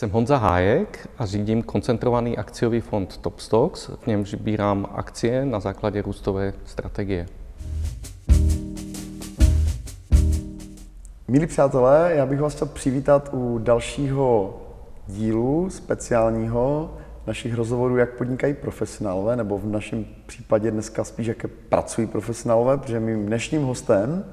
Jsem Honza Hájek a řídím koncentrovaný akciový fond Top Stocks, v němž sbírám akcie na základě růstové strategie. Milí přátelé, já bych vás chtěl přivítat u dalšího dílu speciálního našich rozhovorů, jak podnikají profesionálové, nebo v našem případě dneska spíš, jak pracují profesionálové, protože mým dnešním hostem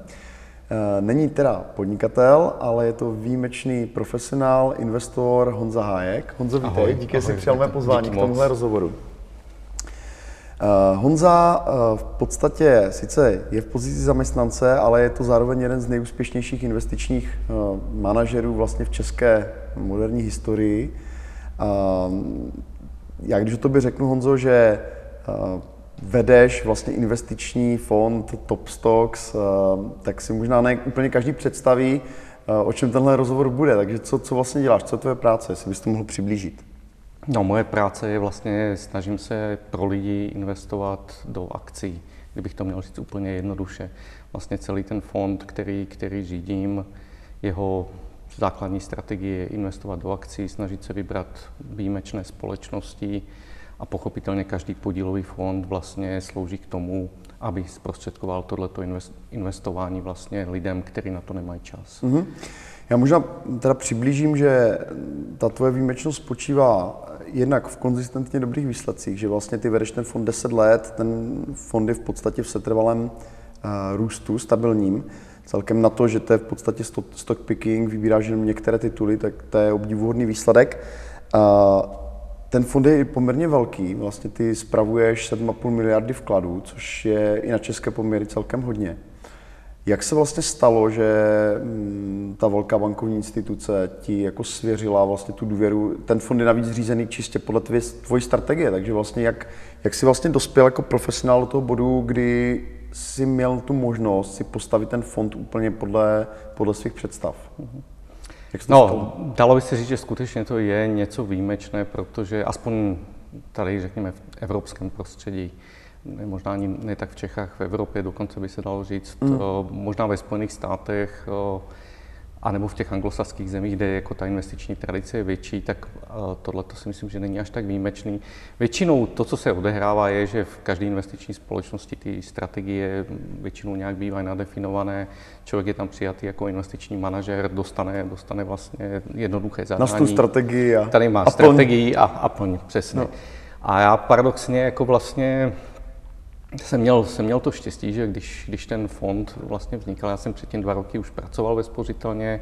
není teda podnikatel, ale je to výjimečný profesionál, investor Honza Hájek. Honzo, vítej, ahoj, díky, že jsi přijal mé pozvání k tomuhle rozhovoru. Uh, Honza uh, v podstatě sice je v pozici zaměstnance, ale je to zároveň jeden z nejúspěšnějších investičních manažerů vlastně v české moderní historii. Já když o tobě řeknu, Honzo, že vedeš vlastně investiční fond Top Stocks, eh, tak si možná ne úplně každý představí, eh, o čem tenhle rozhovor bude. Takže co, co vlastně děláš, co je tvoje práce, jestli bys to mohl přiblížit? No, moje práce je vlastně, snažím se pro lidi investovat do akcí, kdybych to měl říct úplně jednoduše. Vlastně celý ten fond, který, který řídím, jeho základní strategie je investovat do akcí, snažit se vybrat výjimečné společnosti, a pochopitelně každý podílový fond vlastně slouží k tomu, aby zprostředkoval tohleto investování vlastně lidem, kteří na to nemají čas. Mm-hmm. Já možná teda přiblížím, že ta tvoje výjimečnost spočívá jednak v konzistentně dobrých výsledcích, že vlastně ty vedeš ten fond 10 let, ten fond je v podstatě v setrvalém uh, růstu, stabilním, celkem na to, že to je v podstatě stock picking, vybíráš jenom některé tituly, tak to je obdivuhodný výsledek. Uh, ten fond je poměrně velký, vlastně ty spravuješ 7,5 miliardy vkladů, což je i na české poměry celkem hodně. Jak se vlastně stalo, že mm, ta velká bankovní instituce ti jako svěřila vlastně tu důvěru? Ten fond je navíc řízený čistě podle tvoje, tvojí strategie, takže vlastně jak, jak jsi vlastně dospěl jako profesionál do toho bodu, kdy jsi měl tu možnost si postavit ten fond úplně podle, podle svých představ? Mm-hmm. Jak no, stalo? dalo by se říct, že skutečně to je něco výjimečné, protože aspoň tady, řekněme, v evropském prostředí, možná ani ne tak v Čechách, v Evropě dokonce by se dalo říct, mm. možná ve Spojených státech, a nebo v těch anglosaských zemích, kde jako ta investiční tradice je větší, tak tohle to si myslím, že není až tak výjimečný. Většinou to, co se odehrává, je, že v každé investiční společnosti ty strategie většinou nějak bývají nadefinované. Člověk je tam přijatý jako investiční manažer, dostane, dostane vlastně jednoduché zadání. Na tu strategii a Tady má a strategii a, a plň, přesně. No. A já paradoxně jako vlastně jsem měl, jsem měl to štěstí, že když, když ten fond vlastně vznikal, já jsem předtím dva roky už pracoval ve spořitelně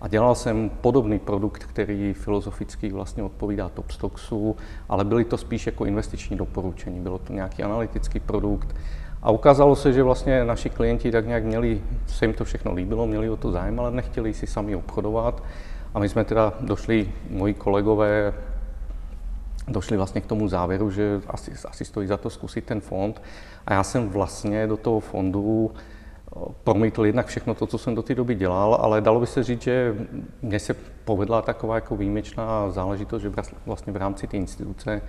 a dělal jsem podobný produkt, který filozoficky vlastně odpovídá Top Stocksu, ale byly to spíš jako investiční doporučení, bylo to nějaký analytický produkt. A ukázalo se, že vlastně naši klienti tak nějak měli, se jim to všechno líbilo, měli o to zájem, ale nechtěli si sami obchodovat. A my jsme teda došli, moji kolegové, došli vlastně k tomu závěru, že asi, asi stojí za to zkusit ten fond. A já jsem vlastně do toho fondu eh, promítl jednak všechno to, co jsem do té doby dělal, ale dalo by se říct, že mně se povedla taková jako výjimečná záležitost, že vlastně v rámci té instituce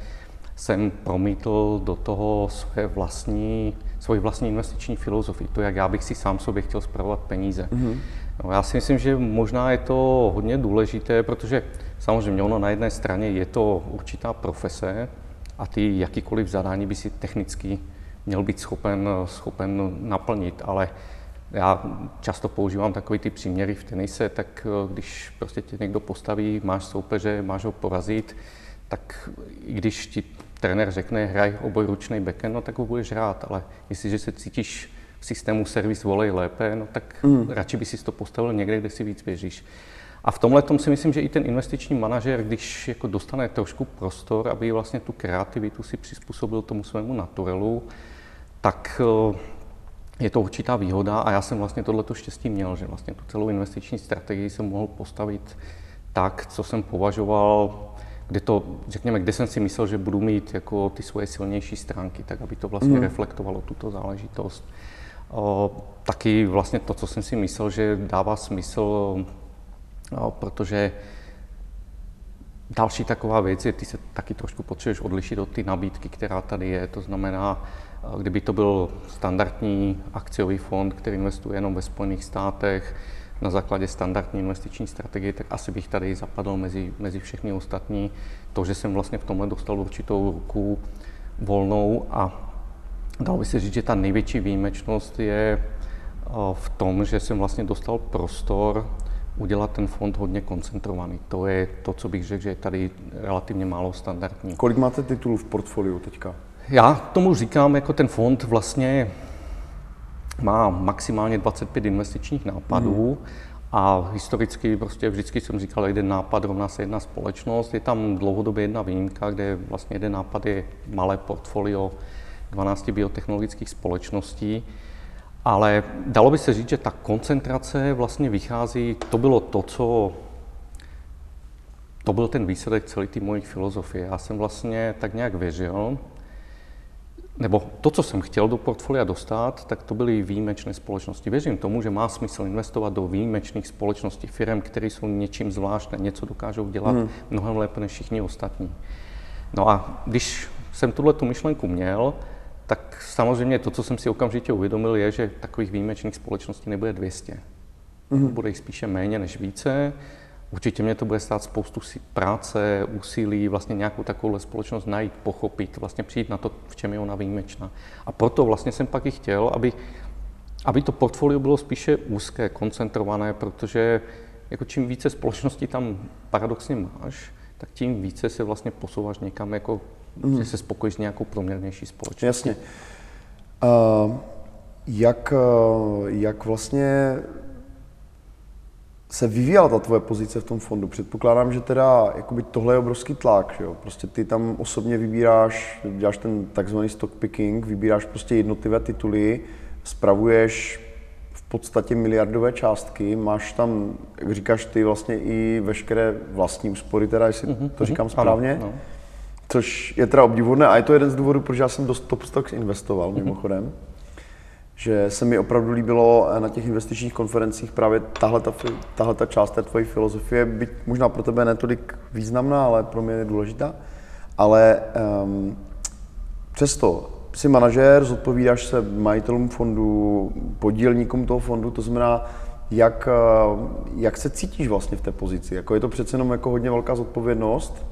jsem promítl do toho své vlastní, svoji vlastní investiční filozofii, to, jak já bych si sám sobě chtěl zpravovat peníze. Mm-hmm. No, já si myslím, že možná je to hodně důležité, protože samozřejmě ono na jedné straně je to určitá profese a ty jakýkoliv zadání by si technicky měl být schopen, schopen naplnit, ale já často používám takový ty příměry v tenise, tak eh, když prostě tě někdo postaví, máš soupeře, máš ho porazit, tak i když ti trenér řekne, hraj obojručný backhand, no tak ho budeš hrát, ale jestliže se cítíš systému servis volej lépe, no tak mm. radši by si to postavil někde, kde si víc věříš. A v tomhle tom si myslím, že i ten investiční manažer, když jako dostane trošku prostor, aby vlastně tu kreativitu si přizpůsobil tomu svému naturelu, tak eh, je to určitá výhoda a já jsem vlastně tohleto štěstí měl, že vlastně tu celou investiční strategii jsem mohl postavit tak, co jsem považoval, kde to, řekněme, kde jsem si myslel, že budu mít jako ty svoje silnější stránky, tak aby to vlastně mm. reflektovalo tuto záležitost. Taky vlastně to, co jsem si myslel, že dává smysl, protože další taková věc je, ty se taky trošku potřebuješ odlišit od ty nabídky, která tady je. To znamená, kdyby to byl standardní akciový fond, který investuje jenom ve Spojených státech, na základě standardní investiční strategie, tak asi bych tady zapadl mezi, mezi všechny ostatní. To, že jsem vlastně v tomhle dostal určitou ruku volnou a dalo by se říct, že ta největší výjimečnost je v tom, že jsem vlastně dostal prostor udělat ten fond hodně koncentrovaný. To je to, co bych řekl, že je tady relativně málo standardní. Kolik máte titulů v portfoliu teďka? Já tomu říkám, jako ten fond vlastně má maximálně 25 investičních nápadů hmm. a historicky prostě vždycky jsem říkal, jeden nápad rovná se jedna společnost. Je tam dlouhodobě jedna výjimka, kde vlastně jeden nápad je malé portfolio 12 biotechnologických společností. Ale dalo by se říct, že ta koncentrace vlastně vychází, to bylo to, co to byl ten výsledek celé té mojí filozofie. Já jsem vlastně tak nějak věřil, nebo to, co jsem chtěl do portfolia dostat, tak to byly výjimečné společnosti. Věřím tomu, že má smysl investovat do výjimečných společností, firm, které jsou něčím zvláštné, něco dokážou dělat hmm. mnohem lépe než všichni ostatní. No a když jsem tuhle tu myšlenku měl, tak samozřejmě to, co jsem si okamžitě uvědomil, je, že takových výjimečných společností nebude 200. Mm-hmm. Bude jich spíše méně než více. Určitě mě to bude stát spoustu práce, úsilí, vlastně nějakou takovou společnost najít, pochopit, vlastně přijít na to, v čem je ona výjimečná. A proto vlastně jsem pak i chtěl, aby, aby to portfolio bylo spíše úzké, koncentrované, protože jako čím více společností tam paradoxně máš, tak tím více se vlastně posouváš někam jako mm. že se spokojíš s nějakou proměrnější společností. Jasně. Uh, jak, uh, jak vlastně se vyvíjela ta tvoje pozice v tom fondu? Předpokládám, že teda jakoby tohle je obrovský tlak, že jo? Prostě ty tam osobně vybíráš, děláš ten takzvaný stock picking, vybíráš prostě jednotlivé tituly, spravuješ v podstatě miliardové částky, máš tam, jak říkáš ty, vlastně i veškeré vlastní úspory, teda jestli mm-hmm, to říkám správně. Ano, no. Což je teda obdivuhodné a je to jeden z důvodů, proč já jsem do Top Stocks investoval mimochodem. Mm-hmm. Že se mi opravdu líbilo na těch investičních konferencích právě tahle, ta, tahle ta část té tvojí filozofie, byť možná pro tebe netolik významná, ale pro mě je důležitá. Ale um, přesto jsi manažér, zodpovídáš se majitelům fondu, podílníkům toho fondu, to znamená, jak, jak se cítíš vlastně v té pozici? Jako je to přece jenom jako hodně velká zodpovědnost,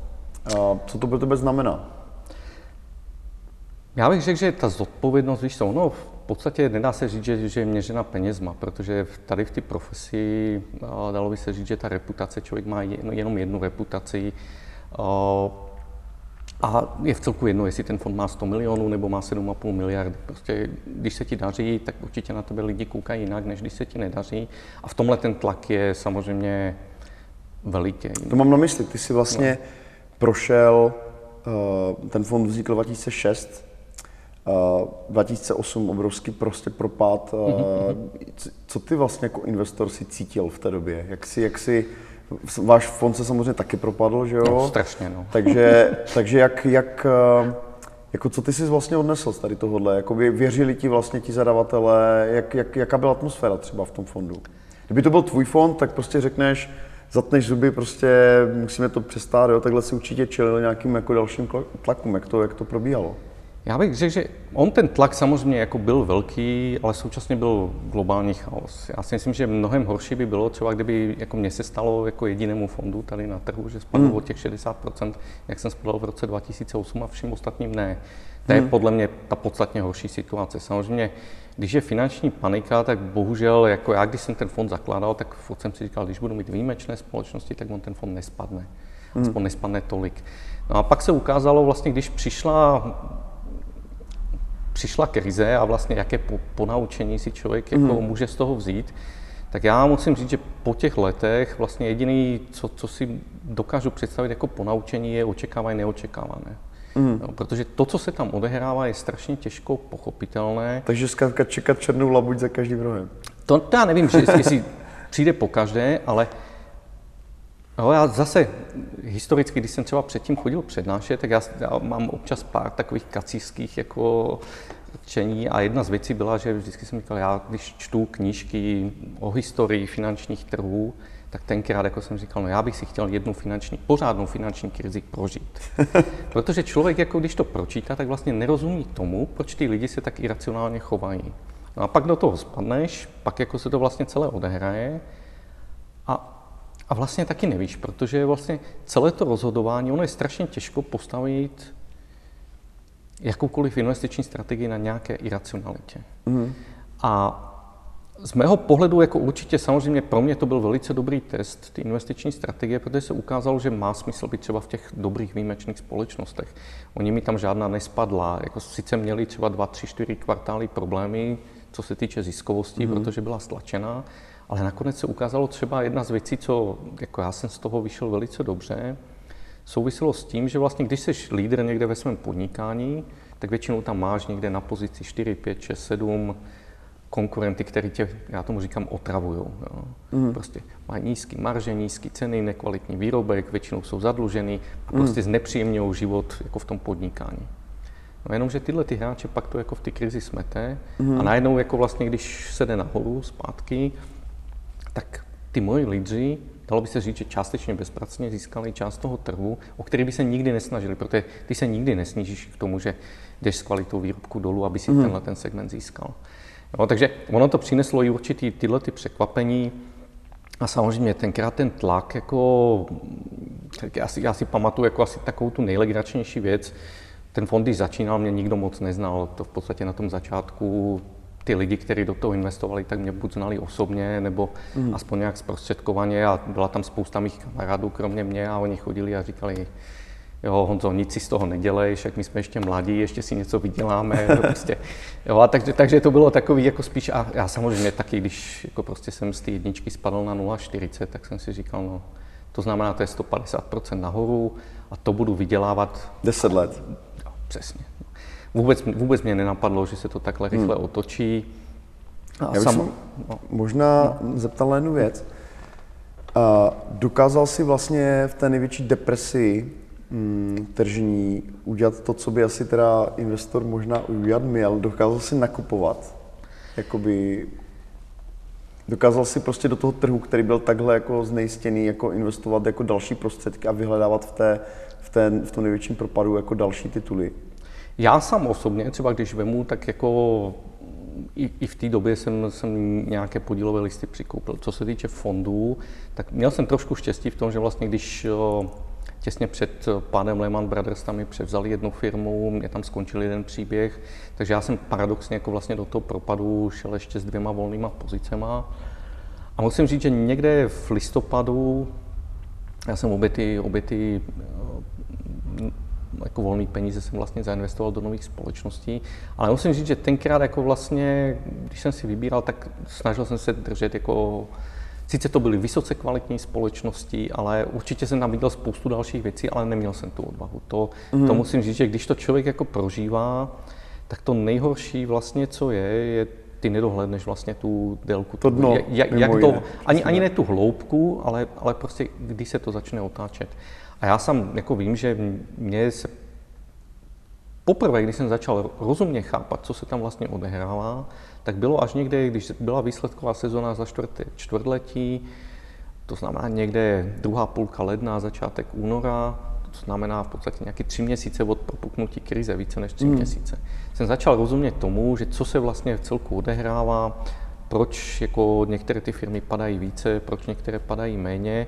co to pro tebe znamená? Já bych řekl, že ta zodpovědnost, víš co, no v podstatě nedá se říct, že, že je měřena penězma, protože tady v té profesi dalo by se říct, že ta reputace, člověk má jenom jednu reputaci a je v celku jedno, jestli ten fond má 100 milionů nebo má 7,5 miliardy. Prostě když se ti daří, tak určitě na tebe lidi koukají jinak, než když se ti nedaří. A v tomhle ten tlak je samozřejmě veliký. To mám na mysli, ty si vlastně no prošel, eh, ten fond vznikl 2006, 2008 eh, obrovský prostě propad. Mm-hmm. Co ty vlastně jako investor si cítil v té době? Jak si, jak si váš fond se samozřejmě taky propadl, že jo? No, strašně, no. Takže, takže jak, jak, jako co ty jsi vlastně odnesl z tady tohohle? Jakoby věřili ti vlastně ti zadavatelé? Jak, jak, jaká byla atmosféra třeba v tom fondu? Kdyby to byl tvůj fond, tak prostě řekneš, zatneš zuby, prostě musíme to přestát, jo, takhle si určitě čelil nějakým jako dalším tlakům, jak to, jak to probíhalo. Já bych řekl, že on ten tlak samozřejmě jako byl velký, ale současně byl globální chaos. Já si myslím, že mnohem horší by bylo třeba, kdyby jako mně se stalo jako jedinému fondu tady na trhu, že spadlo mm. o těch 60%, jak jsem spadl v roce 2008 a všem ostatním ne. To je mm. podle mě ta podstatně horší situace. Samozřejmě když je finanční panika, tak bohužel, jako já, když jsem ten fond zakládal, tak furt jsem si říkal, když budu mít výjimečné společnosti, tak on ten fond nespadne. Hmm. Aspoň nespadne tolik. No a pak se ukázalo vlastně, když přišla přišla krize a vlastně jaké po, ponaučení si člověk jako hmm. může z toho vzít, tak já musím říct, že po těch letech vlastně jediný, co, co si dokážu představit jako ponaučení, je očekávané neočekávané. Mm. No, protože to, co se tam odehrává, je strašně těžko pochopitelné. Takže zkrátka čekat černou labuť za každým rohem. To, to já nevím, že jestli přijde po každé, ale No, já zase historicky, když jsem třeba předtím chodil přednášet, tak já, já mám občas pár takových kacířských jako čtení a jedna z věcí byla, že vždycky jsem říkal, já když čtu knížky o historii finančních trhů, tak tenkrát, jako jsem říkal, no já bych si chtěl jednu finanční, pořádnou finanční krizi prožít. Protože člověk, jako když to pročítá, tak vlastně nerozumí tomu, proč ty lidi se tak iracionálně chovají. No a pak do toho spadneš, pak jako se to vlastně celé odehraje A a vlastně taky nevíš, protože vlastně celé to rozhodování, ono je strašně těžko postavit jakoukoliv investiční strategii na nějaké iracionalitě. Mm. A z mého pohledu, jako určitě samozřejmě pro mě to byl velice dobrý test, ty investiční strategie, protože se ukázalo, že má smysl být třeba v těch dobrých výjimečných společnostech. Oni mi tam žádná nespadla, jako sice měli třeba dva, tři, čtyři kvartály problémy, co se týče ziskovosti, mm. protože byla stlačená, ale nakonec se ukázalo třeba jedna z věcí, co jako já jsem z toho vyšel velice dobře, souviselo s tím, že vlastně když jsi lídr někde ve svém podnikání, tak většinou tam máš někde na pozici 4, 5, 6, 7 konkurenty, který tě, já tomu říkám, otravují. Mm. Prostě mají nízký marže, nízký ceny, nekvalitní výrobek, většinou jsou zadlužený a prostě mm. znepříjemňují život jako v tom podnikání. No jenom, že tyhle ty hráče pak to jako v té krizi smete mm. a najednou jako vlastně, když se jde nahoru zpátky, tak ty moji lídři, dalo by se říct, že částečně bezpracně získali část toho trhu, o který by se nikdy nesnažili, protože ty se nikdy nesnížíš k tomu, že jdeš s kvalitou výrobku dolů, aby si mm. tenhle ten segment získal. No, takže ono to přineslo i určitý tyhle ty překvapení a samozřejmě tenkrát ten tlak, jako, tak já, si, já si pamatuju jako asi takovou tu nejlegračnější věc, ten fond, když začínal, mě nikdo moc neznal, to v podstatě na tom začátku ty lidi, kteří do toho investovali, tak mě buď znali osobně, nebo mm. aspoň nějak zprostředkovaně. A byla tam spousta mých kamarádů, kromě mě a oni chodili a říkali, jo, Honzo, nic si z toho nedělej, však my jsme ještě mladí, ještě si něco vyděláme, prostě, jo, a takže, takže to bylo takový jako spíš, a já samozřejmě taky, když jako prostě jsem z té jedničky spadl na 0,40, tak jsem si říkal, no, to znamená, to je 150% nahoru a to budu vydělávat. 10 let. Jo, přesně. Vůbec, vůbec mě nenapadlo, že se to takhle rychle hmm. otočí. A Já bych sam... no. možná hmm. zeptal na jednu věc. A dokázal si vlastně v té největší depresi mm, tržní udělat to, co by asi teda investor možná udělat měl. Dokázal si nakupovat. Jakoby dokázal si prostě do toho trhu, který byl takhle jako znejistěný, jako investovat jako další prostředky a vyhledávat v, té, v, té, v tom největším propadu jako další tituly. Já sám osobně, třeba když vemu, tak jako i, i v té době jsem, jsem nějaké podílové listy přikoupil. Co se týče fondů, tak měl jsem trošku štěstí v tom, že vlastně když těsně před pádem Lehman Brothers tam mi převzali jednu firmu, mě tam skončil jeden příběh, takže já jsem paradoxně jako vlastně do toho propadu šel ještě s dvěma volnýma pozicema. A musím říct, že někde v listopadu já jsem obě ty, obě ty jako volný peníze jsem vlastně zainvestoval do nových společností, ale musím říct, že tenkrát jako vlastně, když jsem si vybíral, tak snažil jsem se držet jako Sice to byly vysoce kvalitní společnosti, ale určitě jsem tam viděl spoustu dalších věcí, ale neměl jsem tu odvahu. To, mm. to musím říct, že když to člověk jako prožívá, tak to nejhorší vlastně, co je, je ty nedohledneš vlastně tu délku. To dno, jak, jak to, ani, ani ne tu hloubku, ale, ale prostě kdy se to začne otáčet. A já sám jako vím, že mě se poprvé, když jsem začal rozumně chápat, co se tam vlastně odehrává, tak bylo až někde, když byla výsledková sezona za čtvrté čtvrtletí, to znamená někde druhá půlka ledna, začátek února, to znamená v podstatě nějaké tři měsíce od propuknutí krize, více než tři mm. měsíce. Jsem začal rozumět tomu, že co se vlastně v celku odehrává, proč jako některé ty firmy padají více, proč některé padají méně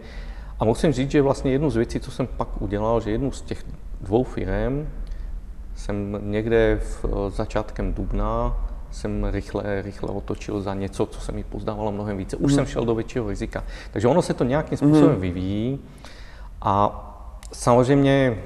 a musím říct, že vlastně jednu z věcí, co jsem pak udělal, že jednu z těch dvou firm jsem někde v začátkem dubna jsem rychle, rychle otočil za něco, co se mi pozdávalo mnohem více. Už mm. jsem šel do většího rizika. Takže ono se to nějakým způsobem mm. vyvíjí a samozřejmě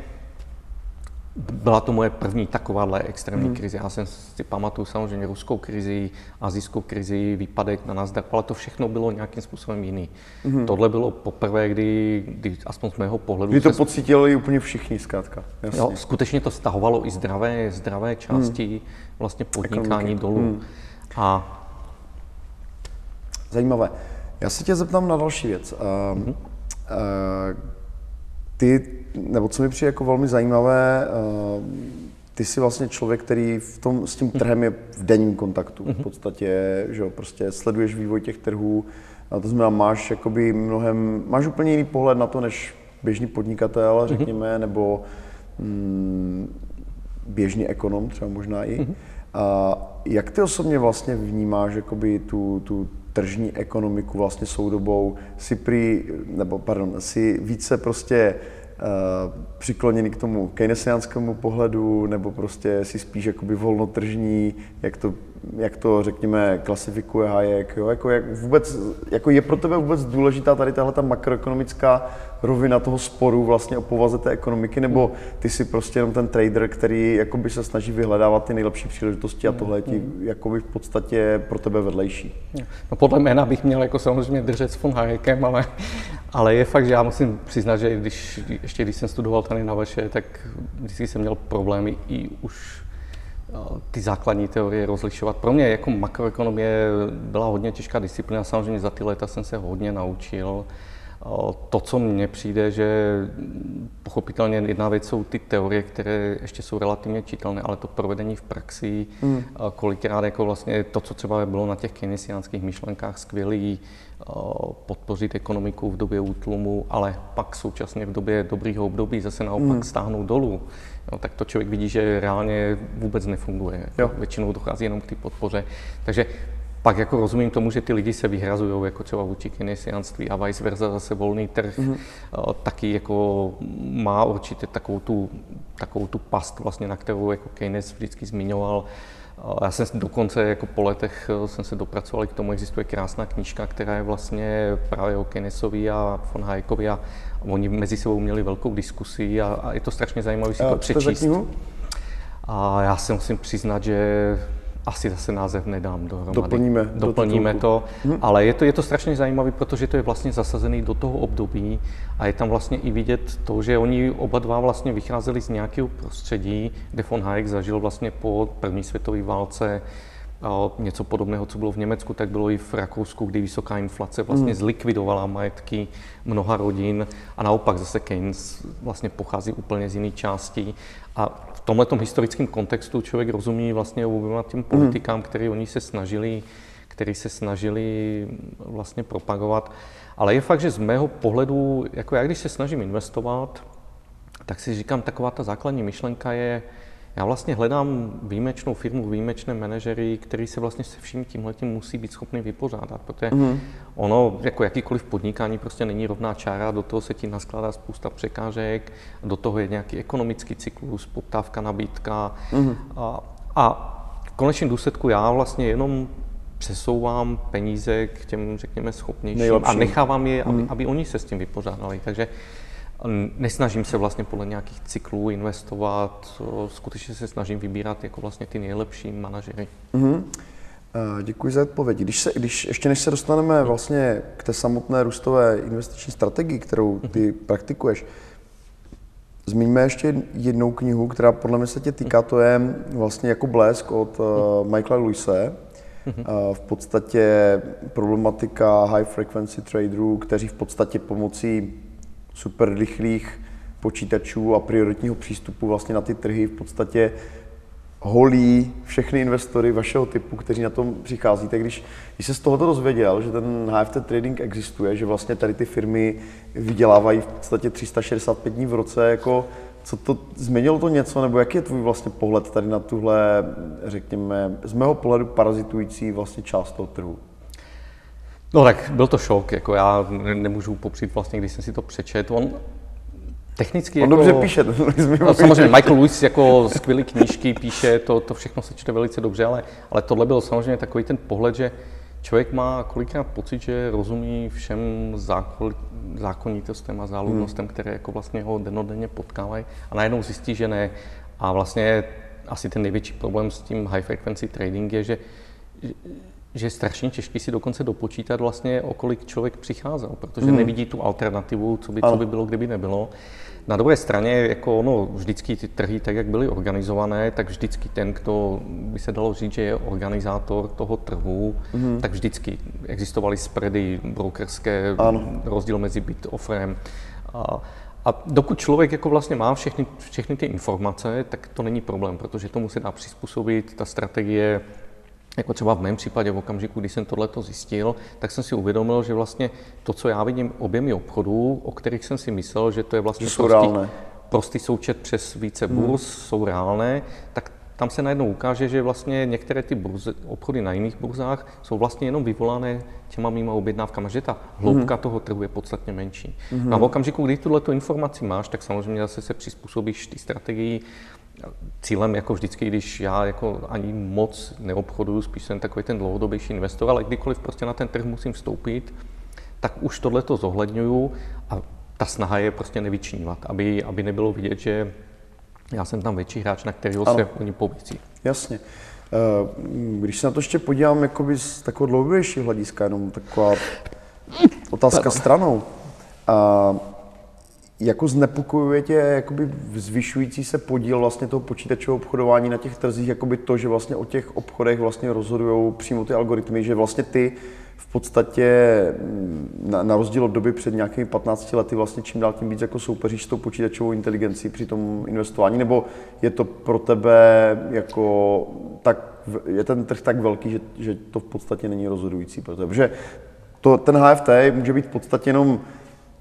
byla to moje první takováhle extrémní hmm. krize. Já jsem si pamatuju samozřejmě ruskou krizi, azijskou krizi, výpadek na Nasdaq, ale to všechno bylo nějakým způsobem jiný. Hmm. Tohle bylo poprvé, kdy, kdy aspoň z mého pohledu... Kdy to se... pocítili úplně všichni zkrátka. Jo, skutečně to stahovalo i zdravé, zdravé části hmm. vlastně podnikání Ekonomiky. dolů. Hmm. A... Zajímavé. Já se tě zeptám na další věc. Uh, hmm. uh, ty, nebo co mi přijde jako velmi zajímavé, uh, ty jsi vlastně člověk, který v tom, s tím trhem je v denním kontaktu. V mhm. podstatě, že jo, prostě sleduješ vývoj těch trhů, a to znamená, máš jakoby mnohem, máš úplně jiný pohled na to, než běžný podnikatel, mhm. řekněme, nebo mm, běžný ekonom třeba možná i. A jak ty osobně vlastně vnímáš jakoby tu, tu tržní ekonomiku vlastně soudobou, si prý, nebo pardon, si více prostě uh, přikloněný k tomu keynesiánskému pohledu, nebo prostě si spíš jakoby volnotržní, jak to jak to řekněme klasifikuje Hayek, jo? Jako, jak vůbec, jako je pro tebe vůbec důležitá tady tahle ta makroekonomická rovina toho sporu vlastně o povaze té ekonomiky, nebo ty si prostě jenom ten trader, který jakoby se snaží vyhledávat ty nejlepší příležitosti a tohle je ti jakoby v podstatě pro tebe vedlejší? No podle jména bych měl jako samozřejmě držet s von Hayekem, ale, ale je fakt, že já musím přiznat, že když, ještě když jsem studoval tady na Vaše, tak vždycky jsem měl problémy i už ty základní teorie rozlišovat. Pro mě jako makroekonomie byla hodně těžká disciplína, samozřejmě za ty léta jsem se hodně naučil. To, co mně přijde, že pochopitelně jedna věc jsou ty teorie, které ještě jsou relativně čitelné, ale to provedení v praxi, mm. kolikrát jako vlastně to, co třeba bylo na těch keynesiánských myšlenkách skvělý, podpořit ekonomiku v době útlumu, ale pak současně v době dobrýho období zase naopak mm. stáhnout dolů no, tak to člověk vidí, že reálně vůbec nefunguje. Jo. Většinou dochází jenom k té podpoře. Takže pak jako rozumím tomu, že ty lidi se vyhrazují, jako třeba vůči keynesianství a vice versa, zase volný trh mm-hmm. taky jako má určitě takovou tu, takovou tu past, vlastně, na kterou jako Keynes vždycky zmiňoval, já jsem dokonce jako po letech eh, jsem se dopracoval k tomu, existuje krásná knížka, která je vlastně právě o Keynesovi a von Hayekovi a oni mezi sebou měli velkou diskusi a, a je to strašně zajímavé si to přečíst. A já se musím přiznat, že asi zase název nedám dohromady. Doplníme, Doplníme do to, hmm. ale je to, je to strašně zajímavé, protože to je vlastně zasazený do toho období a je tam vlastně i vidět to, že oni oba dva vlastně vycházeli z nějakého prostředí, kde von Hayek zažil vlastně po první světové válce něco podobného, co bylo v Německu, tak bylo i v Rakousku, kdy vysoká inflace vlastně hmm. zlikvidovala majetky mnoha rodin a naopak zase Keynes vlastně pochází úplně z jiné části a tomhle historickém kontextu člověk rozumí vlastně oběma těm politikám, hmm. který oni se snažili, který se snažili vlastně propagovat. Ale je fakt, že z mého pohledu, jako já když se snažím investovat, tak si říkám, taková ta základní myšlenka je, já vlastně hledám výjimečnou firmu, výjimečné manažery, který se vlastně se vším tímhletím musí být schopný vypořádat, protože mm. ono, jako jakýkoliv podnikání, prostě není rovná čára, do toho se ti naskládá spousta překážek, do toho je nějaký ekonomický cyklus, poptávka, nabídka mm. a, a v konečném důsledku já vlastně jenom přesouvám peníze k těm, řekněme, schopnějším Nejlepším. a nechávám je, aby, mm. aby oni se s tím vypořádali. Takže Nesnažím se vlastně podle nějakých cyklů investovat, skutečně se snažím vybírat jako vlastně ty nejlepší manažery. Mm-hmm. Děkuji za odpověď. Když, se, když ještě než se dostaneme vlastně k té samotné růstové investiční strategii, kterou ty mm-hmm. praktikuješ, Zmiňme ještě jednou knihu, která podle mě se tě týká, to je vlastně jako blesk od uh, Michaela Luise. Uh, v podstatě problematika high frequency traderů, kteří v podstatě pomocí super rychlých počítačů a prioritního přístupu vlastně na ty trhy v podstatě holí všechny investory vašeho typu, kteří na tom přicházíte. Když, když se z tohoto dozvěděl, že ten HFT trading existuje, že vlastně tady ty firmy vydělávají v podstatě 365 dní v roce, jako co to, změnilo to něco, nebo jaký je tvůj vlastně pohled tady na tuhle, řekněme, z mého pohledu parazitující vlastně část toho trhu? No tak byl to šok, jako já nemůžu popřít vlastně, když jsem si to přečet. On technicky On jako, dobře píše. No, samozřejmě Michael Lewis jako skvělý knížky píše, to, to všechno se čte velice dobře, ale, ale tohle byl samozřejmě takový ten pohled, že člověk má kolikrát pocit, že rozumí všem zákon, zákonitostem a záludnostem, hmm. které jako vlastně ho denodenně potkávají a najednou zjistí, že ne. A vlastně asi ten největší problém s tím high frequency trading je, že že je strašně těžké si dokonce dopočítat vlastně, o kolik člověk přicházel, protože mm. nevidí tu alternativu, co by, co by bylo, kdyby nebylo. Na druhé straně, jako ono, vždycky ty trhy, tak jak byly organizované, tak vždycky ten, kdo by se dalo říct, že je organizátor toho trhu, mm. tak vždycky existovaly spready brokerské, ano. rozdíl mezi bit offerem. A, a dokud člověk jako vlastně má všechny, všechny ty informace, tak to není problém, protože tomu se dá přizpůsobit, ta strategie jako třeba v mém případě v okamžiku, kdy jsem tohleto zjistil, tak jsem si uvědomil, že vlastně to, co já vidím objemy obchodů, o kterých jsem si myslel, že to je vlastně prostý, prostý součet přes více burz, hmm. jsou reálné, tak tam se najednou ukáže, že vlastně některé ty burze, obchody na jiných burzách jsou vlastně jenom vyvolané těma mýma objednávkama, že ta hloubka mm-hmm. toho trhu je podstatně menší. Mm-hmm. No a v okamžiku, kdy tuhle informaci máš, tak samozřejmě zase se přizpůsobíš té strategii. Cílem jako vždycky, když já jako ani moc neobchoduju, spíš jsem takový ten dlouhodobější investor, ale kdykoliv prostě na ten trh musím vstoupit, tak už tohle to zohledňuju a ta snaha je prostě nevyčnívat, aby, aby nebylo vidět, že já jsem tam větší hráč, na kterého se oni povící. Jasně. Eh, když se na to ještě podívám jakoby z takového dlouhodobějšího hlediska, jenom taková otázka Pardon. stranou. A jako znepokojuje tě jakoby zvyšující se podíl vlastně toho počítačového obchodování na těch trzích, jakoby to, že vlastně o těch obchodech vlastně rozhodují přímo ty algoritmy, že vlastně ty v podstatě mm, na, na rozdíl od doby před nějakými 15 lety vlastně čím dál tím víc jako soupeříš s tou počítačovou inteligencí při tom investování, nebo je to pro tebe jako tak, je ten trh tak velký, že, že to v podstatě není rozhodující pro tebe, protože to, ten HFT může být v podstatě jenom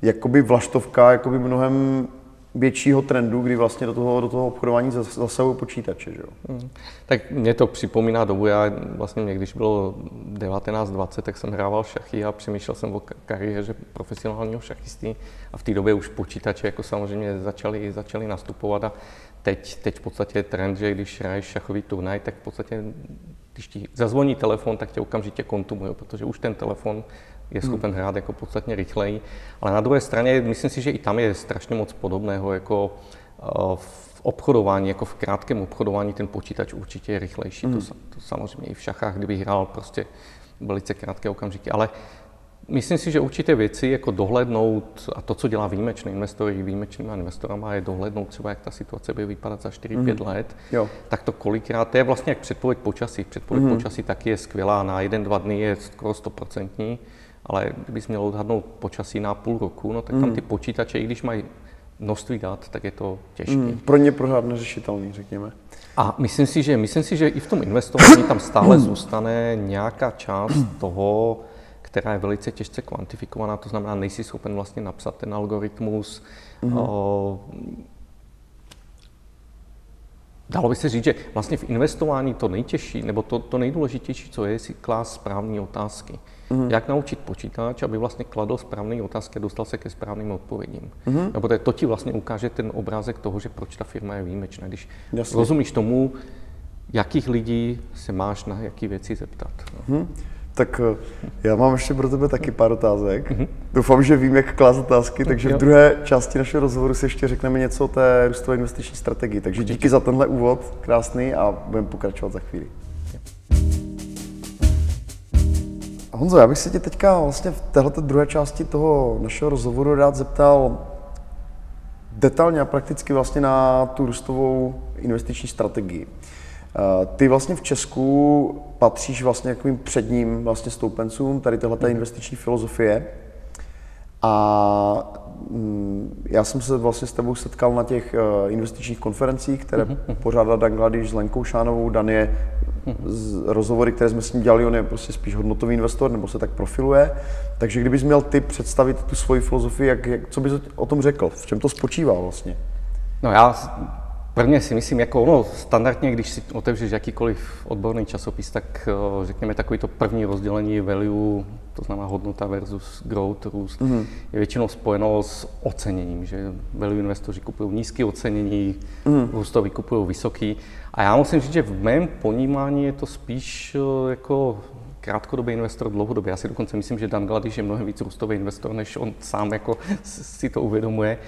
jakoby vlaštovka, jakoby mnohem většího trendu, kdy vlastně do toho, do toho obchodování zasahují počítače. Že jo? Hmm. Tak mě to připomíná dobu, já vlastně mě, když bylo 19-20, tak jsem hrával šachy a přemýšlel jsem o kariéře profesionálního šachisty a v té době už počítače jako samozřejmě začaly, začaly nastupovat a teď, teď v podstatě je trend, že když hraješ šachový turnaj, tak v podstatě když ti zazvoní telefon, tak tě okamžitě kontumuje, protože už ten telefon je hmm. schopen hrát jako podstatně rychleji. Ale na druhé straně, myslím si, že i tam je strašně moc podobného jako eh, v obchodování, jako v krátkém obchodování ten počítač určitě je rychlejší. Hmm. To, to samozřejmě i v šachách, kdyby hrál prostě velice krátké okamžiky. Ale myslím si, že určité věci jako dohlednout, a to, co dělá výjimečný investor i výjimečnými investorama, je dohlednout třeba, jak ta situace bude vypadat za 4-5 mm. let, jo. tak to kolikrát, to je vlastně jak předpověď počasí. Předpověď mm. počasí taky je skvělá, na jeden, dva dny je skoro 100%, ale kdybys měl odhadnout počasí na půl roku, no tak tam mm. ty počítače, i když mají množství dat, tak je to těžké. Mm, pro ně pořád neřešitelný, řekněme. A myslím si, že, myslím si, že i v tom investování tam stále zůstane nějaká část toho, která je velice těžce kvantifikovaná, to znamená, nejsi schopen vlastně napsat ten algoritmus. Mm. O, Dalo by se říct, že vlastně v investování to nejtěžší, nebo to, to nejdůležitější, co je, je si klást správné otázky. Mm-hmm. Jak naučit počítač, aby vlastně kladl správné otázky a dostal se ke správným odpovědím. Mm-hmm. Nebo to, to ti vlastně ukáže ten obrázek toho, že proč ta firma je výjimečná. Když Jasně. rozumíš tomu, jakých lidí se máš na jaké věci zeptat. No. Mm-hmm. Tak eh, já mám ještě pro tebe taky pár otázek. Mm-hmm. Doufám, že vím, jak klást otázky, takže v druhé části našeho rozhovoru si ještě řekneme něco o té růstové investiční strategii. Takže díky za tenhle úvod, krásný a budeme pokračovat za chvíli. Honzo, já bych se tě teďka vlastně v této druhé části toho našeho rozhovoru rád zeptal detailně a prakticky vlastně na tu růstovou investiční strategii. Eh, ty vlastně v Česku patříš vlastně jakým předním vlastně stoupencům tady téhle mhm. investiční filozofie. A mm, já jsem se vlastně s tebou setkal na těch eh, investičních konferencích, které uh-huh. pořádá Dan Gladiš s Lenkou Šánovou. Dan je z rozhovory, které jsme s ním dělali, on je prostě spíš hodnotový investor, nebo se tak profiluje. Takže kdybys měl ty představit tu svoji filozofii, jak, jak, co bys o tom řekl? V čem to spočívá vlastně? No já Prvně si myslím, jako ono standardně, když si otevřeš jakýkoliv odborný časopis, tak eh, řekněme takový to první rozdělení value, to znamená hodnota versus growth, růst, mm-hmm. je většinou spojeno s oceněním, že value investoři kupují nízké ocenění, mm-hmm. růstoví kupují vysoký. A já musím říct, že v mém ponímání je to spíš eh, jako krátkodobý investor, dlouhodobý. Já si dokonce myslím, že Dan Gladiš je mnohem víc růstový investor, než on sám jako si to uvědomuje.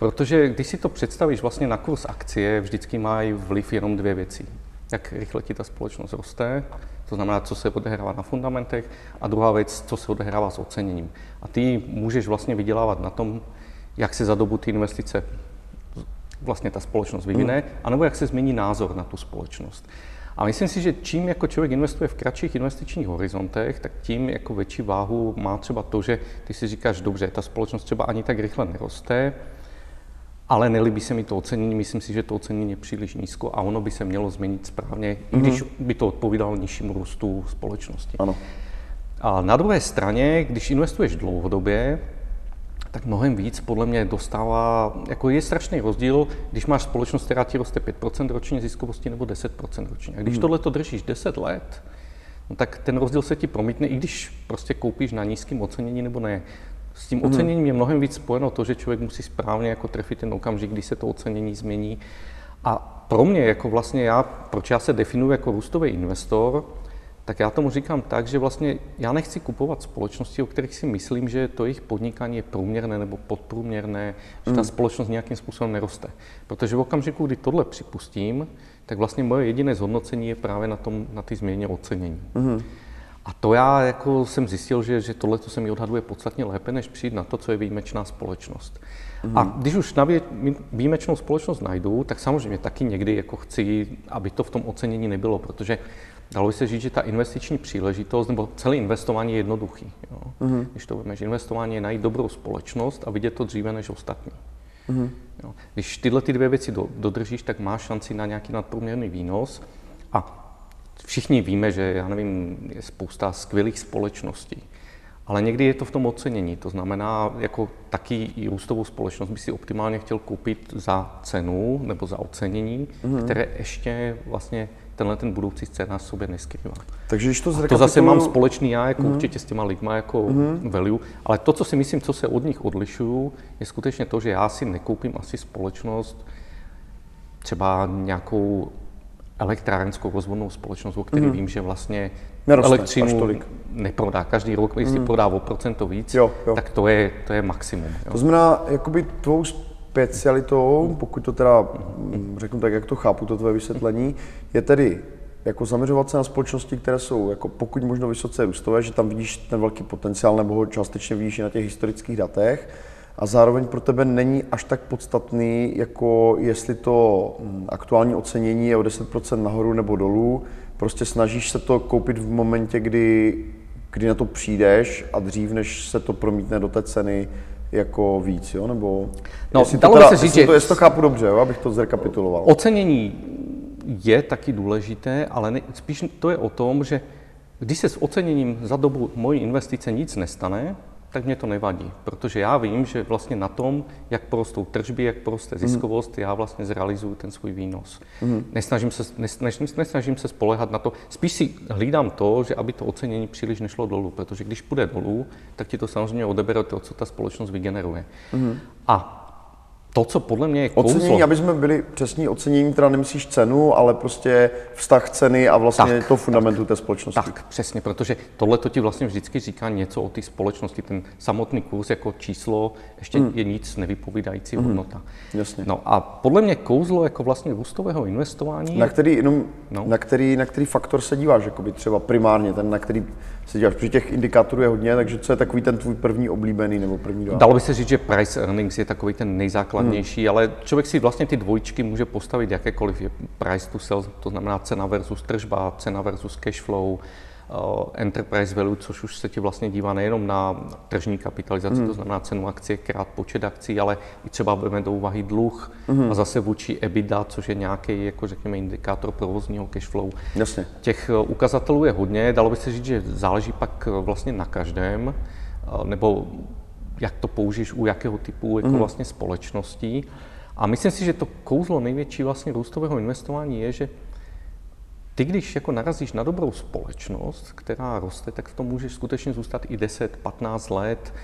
Protože když si to představíš vlastně na kurz akcie, vždycky mají vliv jenom dvě věci. Jak rychle ti ta společnost roste, to znamená, co se odehrává na fundamentech, a druhá věc, co se odehrává s oceněním. A ty můžeš vlastně vydělávat na tom, jak se za dobu ty investice vlastně ta společnost vyvine, mm. anebo jak se změní názor na tu společnost. A myslím si, že čím jako člověk investuje v kratších investičních horizontech, tak tím jako větší váhu má třeba to, že ty si říkáš, dobře, ta společnost třeba ani tak rychle neroste, ale nelíbí se mi to ocenění, myslím si, že to ocenění je příliš nízko a ono by se mělo změnit správně, mm-hmm. i když by to odpovídalo nižšímu růstu společnosti. Ano. A na druhé straně, když investuješ dlouhodobě, tak mnohem víc podle mě dostává, jako je strašný rozdíl, když máš společnost, která ti roste 5% ročně ziskovosti nebo 10% ročně. A když hmm. tohle to držíš 10 let, no tak ten rozdíl se ti promítne, i když prostě koupíš na nízkém ocenění nebo ne. S tím hmm. oceněním je mnohem víc spojeno to, že člověk musí správně jako trefit ten okamžik, kdy se to ocenění změní. A pro mě, jako vlastně já, proč já se definuji jako růstový investor, tak já tomu říkám tak, že vlastně já nechci kupovat společnosti, o kterých si myslím, že to jejich podnikání je průměrné nebo podprůměrné, že ta mm. společnost nějakým způsobem neroste. Protože v okamžiku, kdy tohle připustím, tak vlastně moje jediné zhodnocení je právě na, tom, na ty změně ocenění. Mm. A to já jako jsem zjistil, že, že tohle se mi odhaduje podstatně lépe, než přijít na to, co je výjimečná společnost. Mm. A když už na výjimečnou společnost najdu, tak samozřejmě taky někdy jako chci, aby to v tom ocenění nebylo, protože Dalo by se říct, že ta investiční příležitost nebo celé investování je jednoduchý. Jo? Mm-hmm. Když to víme, že investování je najít dobrou společnost a vidět to dříve než ostatní. Mm-hmm. Jo? Když tyhle ty dvě věci do, dodržíš, tak máš šanci na nějaký nadprůměrný výnos. A všichni víme, že já nevím, je spousta skvělých společností. Ale někdy je to v tom ocenění. To znamená, jako taky i růstovou společnost by si optimálně chtěl koupit za cenu nebo za ocenění, mm-hmm. které ještě vlastně tenhle ten budoucí scénář sobě neskrývá. Takže když to, to zase mám společný já, jako mm-hmm. určitě s těma lidma, jako mm-hmm. value, ale to, co si myslím, co se od nich odlišuju, je skutečně to, že já si nekoupím asi společnost, třeba nějakou elektrárenskou rozvodnou společnost, o které mm-hmm. vím, že vlastně Neroste, elektřinu neprodá. Každý rok, jestli mm. prodá o procento víc, jo, jo. tak to je, to je maximum. Jo. To znamená, jakoby tvou specialitou, pokud to teda mm, řeknu tak, jak to chápu, to tvoje vysvětlení, je tedy jako zaměřovat se na společnosti, které jsou jako pokud možno vysoce růstové, že tam vidíš ten velký potenciál nebo ho částečně vidíš i na těch historických datech a zároveň pro tebe není až tak podstatný, jako jestli to mm, aktuální ocenění je o 10% nahoru nebo dolů, prostě snažíš se to koupit v momentě, kdy, kdy na to přijdeš a dřív, než se to promítne do té ceny, jako víc, jo? Nebo no, dalo by se říct, že... To, jestli to chápu dobře, jo? abych to zrekapituloval. Ocenění je taky důležité, ale ne, spíš to je o tom, že když se s oceněním za dobu mojí investice nic nestane, tak mě to nevadí, protože já vím, že vlastně na tom, jak porostou tržby, jak poroste mhm. ziskovost, mm. já vlastně zrealizuju ten svůj výnos. Mm. Nesnažím, se, nesnažím, nesnažím se spolehat na to, spíš si hlídám to, že aby to ocenění příliš nešlo dolů, protože když půjde dolů, tak ti to samozřejmě odebere to, co ta společnost vygeneruje. Mm. A to, co podle mě je kouzlo... Ocenění, aby jsme byli přesní, ocenění teda nemyslíš cenu, ale prostě vztah ceny a vlastně tak, to fundamentu tak, té společnosti. Tak, přesně, protože tohle to ti vlastně vždycky říká něco o té společnosti. Ten samotný kurz jako číslo ještě hmm. je nic nevypovídající hmm. hodnota. Jasně. No a podle mě kouzlo jako vlastně růstového investování... Na který, jenom, no. na který, na který faktor se díváš, jakoby třeba primárně, ten, na který se díváš, protože těch indikátorů je hodně, takže co je takový ten tvůj první oblíbený nebo první dva? Dalo by se říct, že price earnings je takový ten nejzákladnější, hmm. ale člověk si vlastně ty dvojčky může postavit jakékoliv. Je price to sell, to znamená cena versus tržba, cena versus cash flow, enterprise value, což už se ti vlastně dívá nejenom na tržní kapitalizaci, hmm. to znamená cenu akcie krát počet akcí, ale i třeba vezme do úvahy dluh hmm. a zase vůči EBITDA, což je nějaký, jako řekněme, indikátor provozního cash flow. Jasně. Těch uh, ukazatelů je hodně, dalo by se říct, že záleží pak uh, vlastně na každém, nebo jak to použiješ u jakého typu jako mm. vlastně společností. A myslím si, že to kouzlo největší vlastně růstového investování je, že ty, když jako narazíš na dobrou společnost, která roste, tak v tom můžeš skutečně zůstat i 10-15 let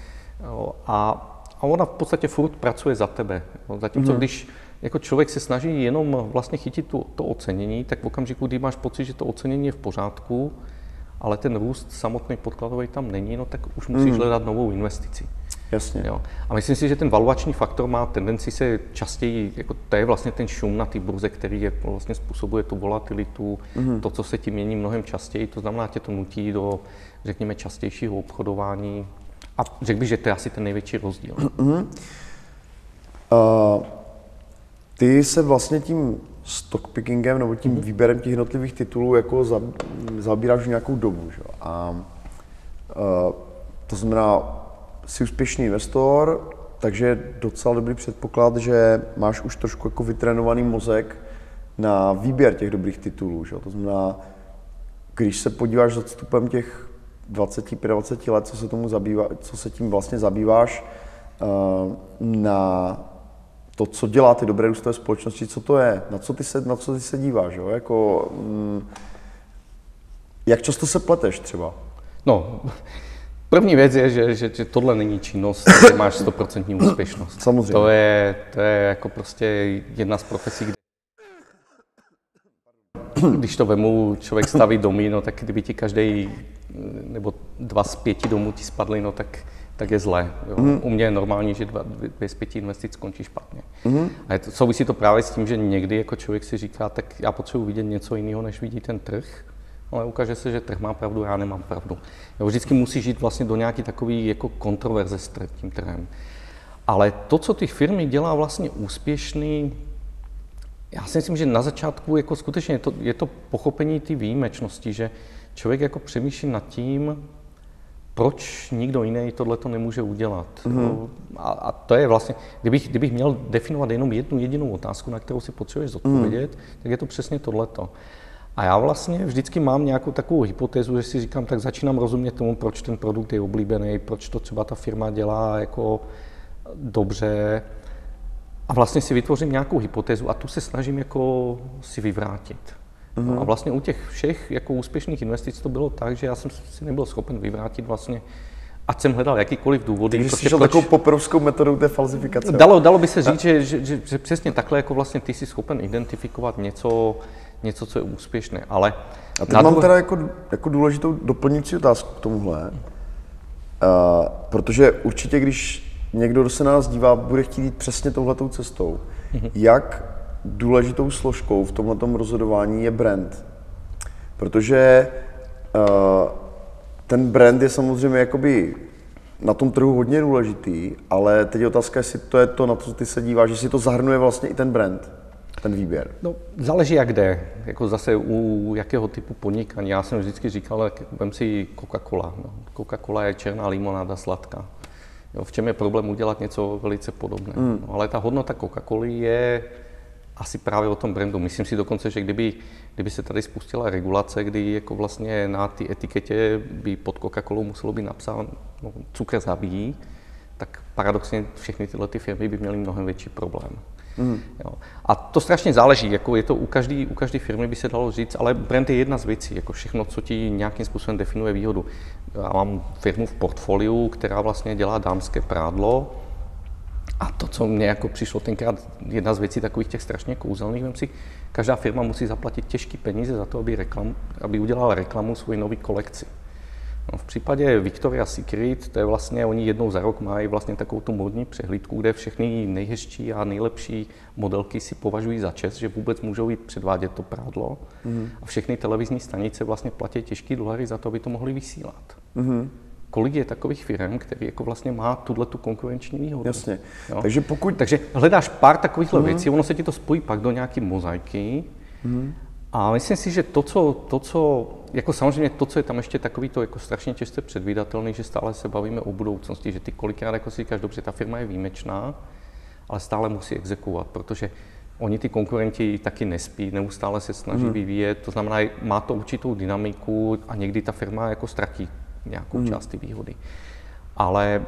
a, a ona v podstatě furt pracuje za tebe. Zatímco mm. když jako člověk se snaží jenom vlastně chytit tu, to ocenění, tak v okamžiku, kdy máš pocit, že to ocenění je v pořádku, ale ten růst samotný podkladový tam není, no tak už musíš mm. hledat novou investici. Jasně. Jo. A myslím si, že ten valuační faktor má tendenci se častěji, jako to je vlastně ten šum na té burze, který je, vlastně způsobuje tu volatilitu, mm-hmm. to, co se tím mění mnohem častěji, to znamená, tě to nutí do, řekněme, častějšího obchodování. A řekl bych, že to je asi ten největší rozdíl. Mm-hmm. Uh, ty se vlastně tím stockpickingem nebo tím mm-hmm. výběrem těch jednotlivých titulů jako zabíráš nějakou dobu. Že? A uh, to znamená, jsi úspěšný investor, takže je docela dobrý předpoklad, že máš už trošku jako vytrénovaný mozek na výběr těch dobrých titulů. Že? To znamená, když se podíváš za odstupem těch 20-25 let, co se, tomu zabývá, co se tím vlastně zabýváš, na to, co dělá ty dobré růstové společnosti, co to je, na co ty se, na co ty se díváš, jo? Jako, mm, jak často se pleteš třeba? No, první věc je, že, že, že tohle není činnost, kde máš 100% úspěšnost. Samozřejmě. To je, to je jako prostě jedna z profesí, kde když to vemu, člověk staví domy, no tak kdyby ti každý nebo dva z pěti domů ti spadly, no tak, tak je zlé. Jo. Mm. U mě je normální, že dva, dvě z pěti investic skončí špatně. Mm. A je to, souvisí to právě s tím, že někdy jako člověk si říká, tak já potřebuji vidět něco jiného, než vidí ten trh, ale ukáže se, že trh má pravdu, já nemám pravdu. Jo, vždycky musí žít vlastně do nějaký takový jako kontroverze s tím trhem. Ale to, co ty firmy dělá vlastně úspěšný, já si myslím, že na začátku jako skutečně je to, je to pochopení ty výjimečnosti, že člověk jako přemýšlí nad tím, proč nikdo jiný tohle to nemůže udělat. Mm-hmm. A, a to je vlastně, kdybych, kdybych měl definovat jenom jednu jedinou otázku, na kterou si potřebuješ zodpovědět, mm. tak je to přesně tohleto. A já vlastně vždycky mám nějakou takovou hypotézu, že si říkám, tak začínám rozumět tomu, proč ten produkt je oblíbený, proč to třeba ta firma dělá jako dobře. A vlastně si vytvořím nějakou hypotézu a tu se snažím jako si vyvrátit. Mm-hmm. A vlastně u těch všech jako úspěšných investic to bylo tak, že já jsem si nebyl schopen vyvrátit vlastně ať jsem hledal jakýkoliv důvody. Takže jsi šel proč... takovou poprovskou metodou té falzifikace. Dalo, dalo by se říct, že, že, že, že přesně takhle jako vlastně ty jsi schopen identifikovat něco, něco, co je úspěšné, ale... A teď mám teda jako, jako důležitou doplňující otázku k tomuhle, uh, protože určitě, když někdo, kdo se na nás dívá, bude chtít jít přesně touhletou cestou, mm-hmm. jak důležitou složkou v tomto rozhodování je brand. Protože uh, ten brand je samozřejmě jakoby na tom trhu hodně důležitý, ale teď je otázka, jestli to je to, na co ty se díváš, že si to zahrnuje vlastně i ten brand, ten výběr. No, záleží jak jde, jako zase u jakého typu podnikání. Já jsem vždycky říkal, vem si Coca-Cola. No. Coca-Cola je černá limonáda sladká. Jo, v čem je problém udělat něco velice podobné. Mm. No, ale ta hodnota Coca-Coly je asi právě o tom brandu. Myslím si dokonce, že kdyby, kdyby se tady spustila regulace, kdy jako vlastně na ty etiketě by pod Coca-Colou muselo být napsáno no, cukr zabíjí, tak paradoxně všechny tyhle ty firmy by měly mnohem větší problém. Mm. Jo. A to strašně záleží, jako je to u každé u každý firmy by se dalo říct, ale brand je jedna z věcí, jako všechno, co ti nějakým způsobem definuje výhodu. Já mám firmu v portfoliu, která vlastně dělá dámské prádlo, a to, co mě jako přišlo tenkrát, jedna z věcí takových těch strašně kouzelných, vem si, každá firma musí zaplatit těžké peníze za to, aby, reklam, aby udělala reklamu svoji nové kolekci. No, v případě Victoria's Secret, to je vlastně, oni jednou za rok mají vlastně takovou tu modní přehlídku, kde všechny nejhezčí a nejlepší modelky si považují za čest, že vůbec můžou jít předvádět to prádlo. Mm. A všechny televizní stanice vlastně platí těžký dolary za to, aby to mohli vysílat. Mm kolik je takových firm, který jako vlastně má tuhle tu konkurenční výhodu. Jasně. Jo? Takže pokud... Takže hledáš pár takovýchhle mm. věcí, ono se ti to spojí pak do nějaké mozaiky. Mm. A myslím si, že to co, to, co, jako samozřejmě to, co je tam ještě takový to jako strašně těžce předvídatelný, že stále se bavíme o budoucnosti, že ty kolikrát jako si říkáš, dobře, ta firma je výjimečná, ale stále musí exekuovat, protože oni ty konkurenti taky nespí, neustále se snaží mm. vyvíjet, to znamená, má to určitou dynamiku a někdy ta firma jako ztratí nějakou hmm. část ty výhody. Ale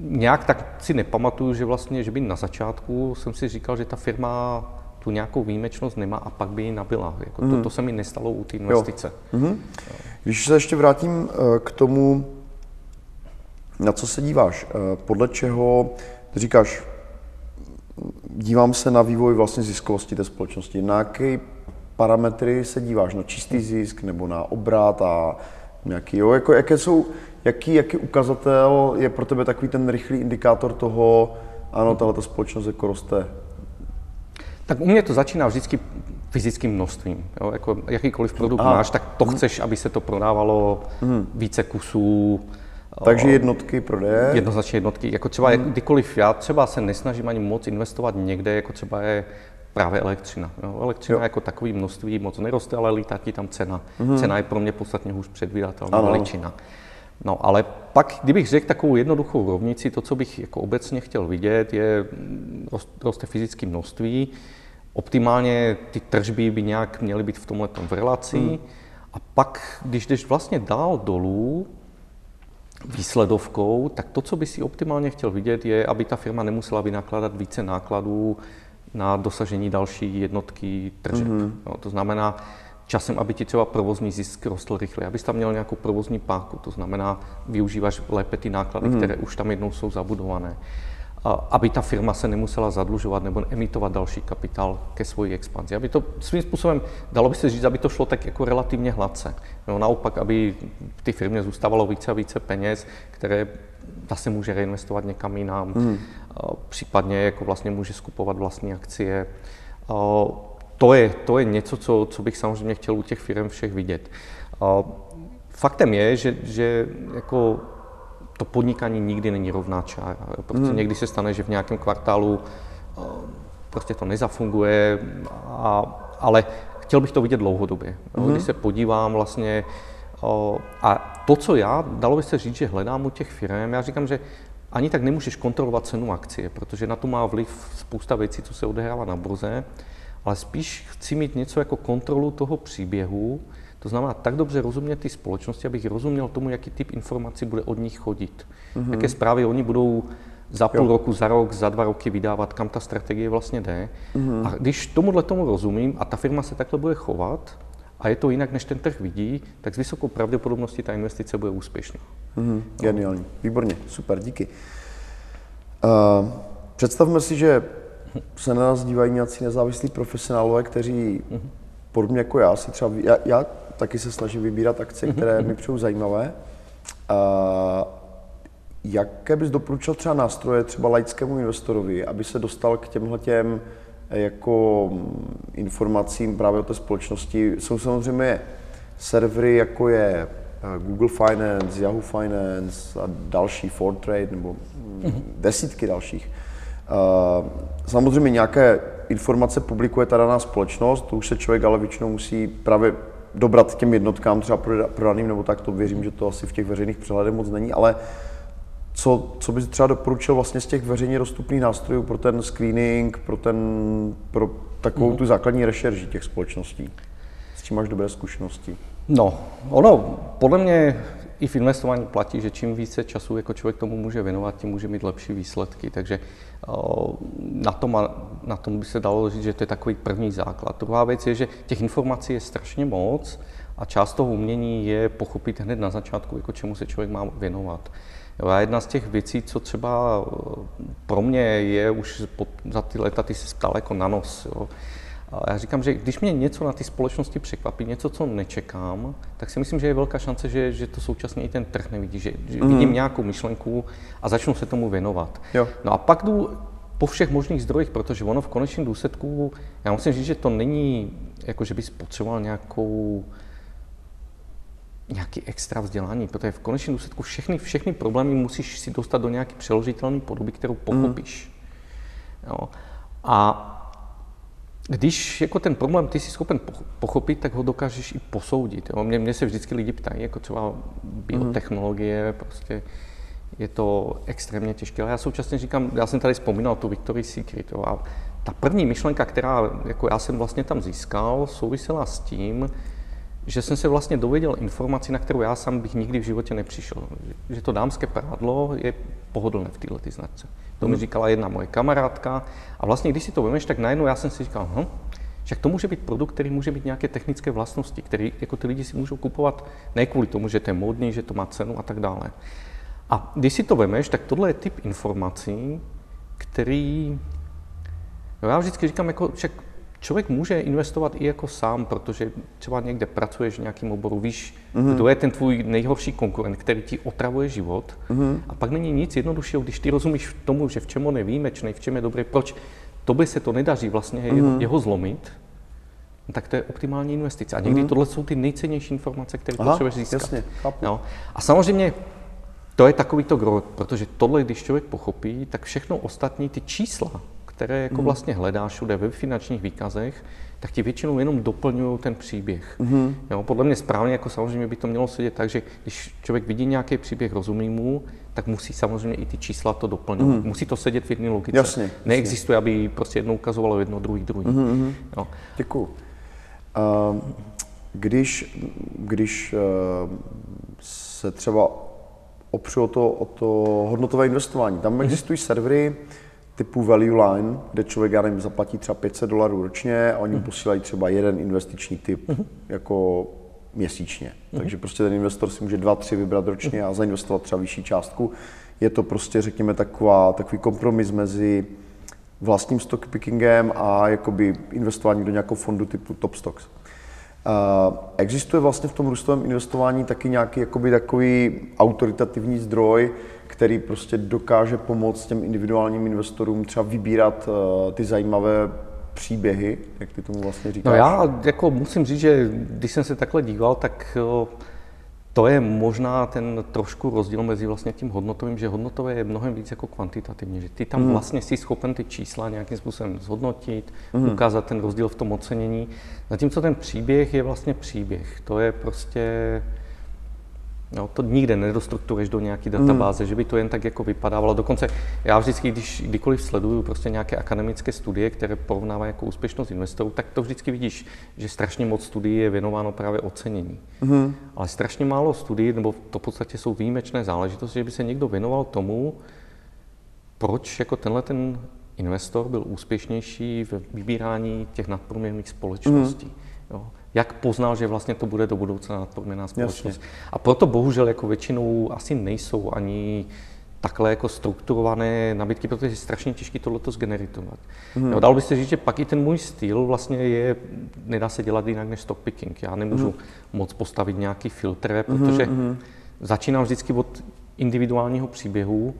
nějak tak si nepamatuju, že vlastně, že by na začátku jsem si říkal, že ta firma tu nějakou výjimečnost nemá a pak by ji nabila. Jako to, hmm. to se mi nestalo u té investice. Jo. Mm-hmm. Když se ještě vrátím eh, k tomu, na co se díváš, eh, podle čeho říkáš, dívám se na vývoj vlastně ziskovosti té společnosti. Na jaké parametry se díváš? Na čistý zisk nebo na obrat a Nějaký, jo? Jako, jaké jsou, jaký, jaký ukazatel je pro tebe takový ten rychlý indikátor toho, ano, tahle společnost jako roste? Tak u mě to začíná vždycky fyzickým množstvím. Jo? Jako jakýkoliv produkt Aha. máš, tak to mhm. chceš, aby se to prodávalo hmm. více kusů. Takže jednotky prodeje? Jednoznačně jednotky. Jako třeba hmm. kdykoliv já třeba se nesnažím ani moc investovat někde, jako třeba je právě elektřina. Jo. Elektřina jo. jako takový množství moc neroste, ale lítá ti tam cena. Mm-hmm. Cena je pro mě podstatně hůř předvídatelná veličina. No ale pak, kdybych řekl takovou jednoduchou rovnici, to, co bych jako obecně chtěl vidět, je roste fyzické množství. Optimálně ty tržby by nějak měly být v tomhle v relaci. Mm. A pak, když jdeš vlastně dál dolů, výsledovkou, tak to, co by si optimálně chtěl vidět, je, aby ta firma nemusela vynakládat více nákladů na dosažení další jednotky tržeb. Mm-hmm. No, to znamená, časem, aby ti třeba provozní zisk rostl rychle, abys tam měl nějakou provozní páku, to znamená, využíváš lépe ty náklady, mm. které už tam jednou jsou zabudované. A, aby ta firma se nemusela zadlužovat nebo emitovat další kapitál ke svoji expanzi. Aby to svým způsobem, dalo by se říct, aby to šlo tak jako relativně hladce. No, naopak, aby v té firmě zůstávalo více a více peněz, které se může reinvestovat někam jinam, mm. případně jako vlastně může skupovat vlastní akcie to je, to je něco, co, co bych samozřejmě chtěl u těch firm všech vidět. Faktem je, že, že jako to podnikání nikdy není rovná čára. Prostě hmm. někdy se stane, že v nějakém kvartálu prostě to nezafunguje, a, ale chtěl bych to vidět dlouhodobě. Hmm. Když se podívám vlastně, a to, co já, dalo by se říct, že hledám u těch firm, já říkám, že ani tak nemůžeš kontrolovat cenu akcie, protože na to má vliv spousta věcí, co se odehrává na burze ale spíš chci mít něco jako kontrolu toho příběhu, to znamená tak dobře rozumět ty společnosti, abych rozuměl tomu, jaký typ informací bude od nich chodit. Mm-hmm. Jaké zprávy oni budou za půl jo. roku, za rok, za dva roky vydávat, kam ta strategie vlastně jde. Mm-hmm. A když tomuhle tomu rozumím a ta firma se takhle bude chovat, a je to jinak, než ten trh vidí, tak s vysokou pravděpodobností ta investice bude úspěšná. Mm-hmm. Geniální, výborně, super, díky. Uh, představme si, že se na nás dívají nějací nezávislí profesionálové, kteří podobně jako já si třeba, já, já taky se snažím vybírat akce, které mm-hmm. mi přijou zajímavé. A jaké bys doporučil třeba nástroje třeba laickému investorovi, aby se dostal k těmhle těm jako informacím právě o té společnosti? Jsou samozřejmě servery, jako je eh, Google Finance, Yahoo Finance a další, Fortrade nebo mm-hmm. desítky dalších. Uh, Samozřejmě nějaké informace publikuje ta daná společnost, to už se člověk ale většinou musí právě dobrat těm jednotkám třeba prodaným, nebo tak to věřím, že to asi v těch veřejných přehledech moc není, ale co, co bys třeba doporučil vlastně z těch veřejně dostupných nástrojů pro ten screening, pro, ten, pro takovou mm. tu základní rešerži těch společností? S čím máš dobré zkušenosti? No, ono podle mě i v investování platí, že čím více času jako člověk tomu může věnovat, tím může mít lepší výsledky. Takže na tom, na tom by se dalo říct, že to je takový první základ. Druhá věc je, že těch informací je strašně moc a část toho umění je pochopit hned na začátku, jako čemu se člověk má věnovat. A jedna z těch věcí, co třeba pro mě je už za ty leta, ty se ptal jako na nos. Jo. A já říkám, že když mě něco na ty společnosti překvapí, něco, co nečekám, tak si myslím, že je velká šance, že, že to současně i ten trh nevidí, že, že mm. vidím nějakou myšlenku a začnu se tomu věnovat. Jo. No a pak jdu po všech možných zdrojích, protože ono v konečném důsledku, já musím říct, že to není jako, že bys potřeboval nějakou nějaký extra vzdělání, protože v konečném důsledku všechny, všechny problémy musíš si dostat do nějaké přeložitelné podoby, kterou pochopíš. Mm. Jo. A když jako ten problém ty jsi schopen pochopit, tak ho dokážeš i posoudit. Jo? Mě, mě se vždycky lidi ptají, jako třeba biotechnologie, mm. prostě je to extrémně těžké. Ale já současně říkám, já jsem tady vzpomínal tu Victoria's Secret. Jo? A ta první myšlenka, která jako já jsem vlastně tam získal, souvisela s tím, že jsem se vlastně dověděl informaci, na kterou já sám bych nikdy v životě nepřišel. Že to dámské prádlo je pohodlné v této značce. To mi říkala jedna moje kamarádka. A vlastně, když si to vemeš, tak najednou já jsem si říkal, hm, však to může být produkt, který může mít nějaké technické vlastnosti, který jako ty lidi si můžou kupovat ne kvůli tomu, že to je módní, že to má cenu a tak dále. A když si to vemeš, tak tohle je typ informací, který, no já vždycky říkám, jako, však člověk může investovat i jako sám, protože třeba někde pracuješ v nějakém oboru, víš, mm-hmm. kdo je ten tvůj nejhorší konkurent, který ti otravuje život. Mm-hmm. A pak není nic jednoduššího, když ty rozumíš tomu, že v čem on je výjimečný, v čem je dobrý, proč by se to nedaří vlastně mm-hmm. jeho, jeho zlomit, tak to je optimální investice. A někdy mm-hmm. tohle jsou ty nejcennější informace, které Aha, potřebuješ získat. Jasně, no. A samozřejmě to je takový to gro, protože tohle, když člověk pochopí, tak všechno ostatní, ty čísla, které jako mm. vlastně hledáš všude ve finančních výkazech, tak ti většinou jenom doplňují ten příběh. Mm. Jo, podle mě správně, jako samozřejmě by to mělo sedět tak, že když člověk vidí nějaký příběh, rozumí mu, tak musí samozřejmě i ty čísla to doplňovat. Mm. Musí to sedět v jedné logice. Jasně, Neexistuje, jasně. aby prostě jedno ukazovalo jedno, druhý, druhý. Mm. Jo. Děkuju. Uh, když, když uh, se třeba opřu o to, o to hodnotové investování. Tam existují servery typu Value Line, kde člověk, já nevím, zaplatí třeba 500 dolarů ročně a oni mu posílají třeba jeden investiční typ jako měsíčně. Takže prostě ten investor si může dva, tři vybrat ročně a zainvestovat třeba vyšší částku. Je to prostě, řekněme, taková, takový kompromis mezi vlastním stock pickingem a jakoby investováním do nějakého fondu typu Top Stocks. Uh, existuje vlastně v tom růstovém investování taky nějaký jakoby takový autoritativní zdroj, který prostě dokáže pomoct těm individuálním investorům třeba vybírat uh, ty zajímavé příběhy, jak ty tomu vlastně říkáš? No já jako musím říct, že když jsem se takhle díval, tak to je možná ten trošku rozdíl mezi vlastně tím hodnotovým, že hodnotové je mnohem víc jako kvantitativní, že ty tam mm. vlastně jsi schopen ty čísla nějakým způsobem zhodnotit, mm. ukázat ten rozdíl v tom ocenění, zatímco ten příběh je vlastně příběh. To je prostě No, to nikde nedostrukturuješ do nějaké databáze, mm. že by to jen tak jako vypadávalo. Dokonce já vždycky, když kdykoliv sleduju prostě nějaké akademické studie, které porovnávají jako úspěšnost investorů, tak to vždycky vidíš, že strašně moc studií je věnováno právě ocenění. Mm. Ale strašně málo studií, nebo to v podstatě jsou výjimečné záležitosti, že by se někdo věnoval tomu, proč jako tenhle ten investor byl úspěšnější v vybírání těch nadprůměrných společností. Mm. Jo jak poznal, že vlastně to bude do budoucna nadprůměrná společnost. Jasně. A proto bohužel jako většinou asi nejsou ani takhle jako strukturované nabídky, protože je strašně těžké tohleto zgeneritovat. Hmm. Jo, dal by se říct, že pak i ten můj styl vlastně je, nedá se dělat jinak než stock picking. Já nemůžu hmm. moc postavit nějaký filtr, mhm, protože hmm. začínám vždycky od individuálního příběhu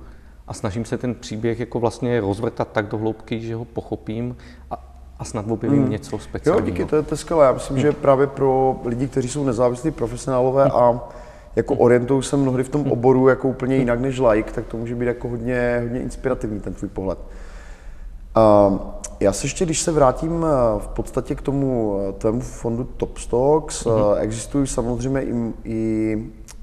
a snažím se ten příběh jako vlastně rozvrtat tak do hloubky, že ho pochopím a, a snad objevím hmm. něco speciálního. Jo, díky, to je, to je skvělé. Já myslím, hmm. že právě pro lidi, kteří jsou nezávislí profesionálové hmm. a jako orientují se mnohdy v tom hmm. oboru jako úplně jinak než like, tak to může být jako hodně, hodně inspirativní ten tvůj pohled. Uh, já se ještě, když se vrátím eh, v podstatě k tomu eh, tvému fondu Top Stocks, mm-hmm. existují samozřejmě i, i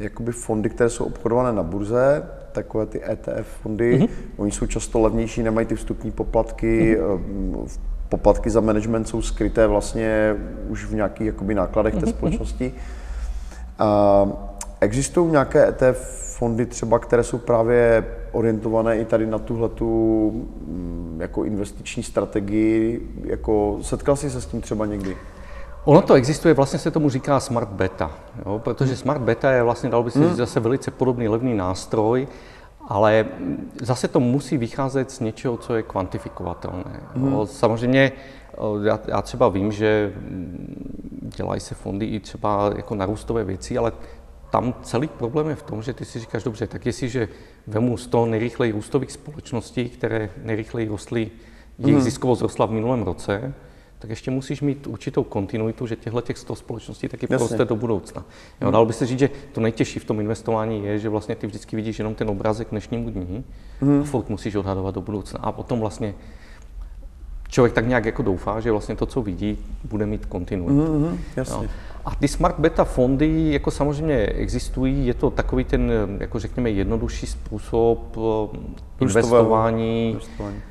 jakoby fondy, které jsou obchodované na burze, takové ty ETF fondy. Mm-hmm. Oni jsou často levnější, nemají ty vstupní poplatky. Mm-hmm. Poplatky za management jsou skryté vlastně už v nějakých jakoby, nákladech té mhm, mhm. společnosti. A existují nějaké ETF fondy třeba, které jsou právě orientované i tady na tuhletu mm, jako investiční strategii, jako setkal jsi se s tím třeba někdy? Ono to existuje, vlastně se tomu říká Smart Beta, jo? protože Smart Beta je vlastně, dal by se říct, zase velice podobný levný nástroj, ale zase to musí vycházet z něčeho, co je kvantifikovatelné. Hmm. Samozřejmě já, já třeba vím, že mm, dělají se fondy i třeba jako narůstové věci, ale tam celý problém je v tom, že ty si říkáš, dobře, tak jestliže vemu 100 nejrychleji růstových společností, které nejrychleji rostly, jejich hmm. ziskovost rostla v minulém roce, tak ještě musíš mít určitou kontinuitu, že těchto těch 100 společností taky Jasně. poroste do budoucna. Jo, hmm. dalo by se říct, že to nejtěžší v tom investování je, že vlastně ty vždycky vidíš jenom ten obrázek dnešnímu dní hmm. a furt musíš odhadovat do budoucna. A potom vlastně člověk tak nějak jako doufá, že vlastně to, co vidí, bude mít kontinuitu. Hmm, jasně. Jo. A ty smart beta fondy jako samozřejmě existují, je to takový ten, jako řekněme, jednodušší způsob eh, investování. investování.